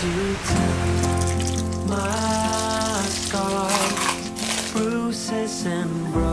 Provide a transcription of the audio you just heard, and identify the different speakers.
Speaker 1: to tell my scars, bruises and broken